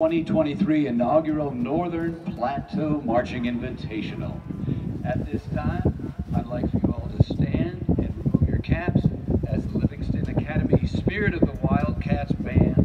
2023 inaugural Northern Plateau Marching Invitational. At this time, I'd like for you all to stand and remove your caps as the Livingston Academy Spirit of the Wildcats Band